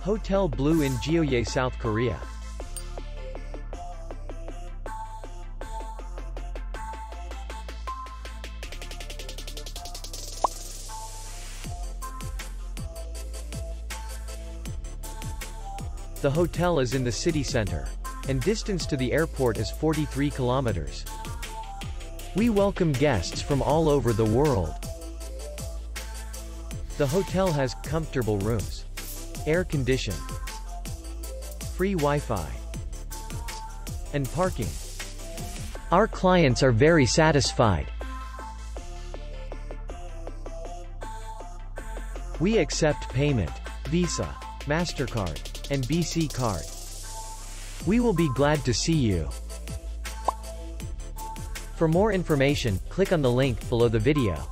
Hotel Blue in Geoje, South Korea. The hotel is in the city center. And distance to the airport is 43 kilometers. We welcome guests from all over the world. The hotel has comfortable rooms, air condition, free Wi-Fi, and parking. Our clients are very satisfied. We accept payment, Visa, MasterCard, and BC Card. We will be glad to see you. For more information, click on the link below the video.